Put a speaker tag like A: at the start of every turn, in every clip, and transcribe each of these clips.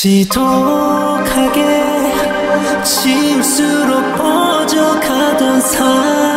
A: 지독하게 심수로 퍼져가던 삶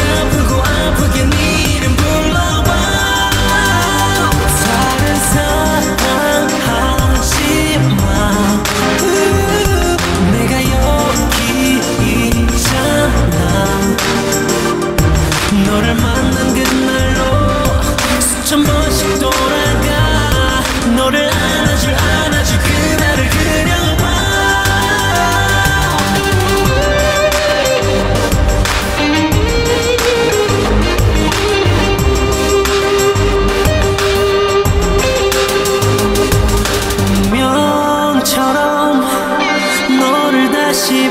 A: up the Chỉ